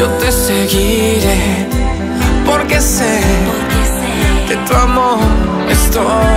Yo te seguiré porque sé que tu amor es todo.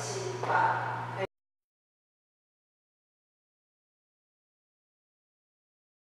七八。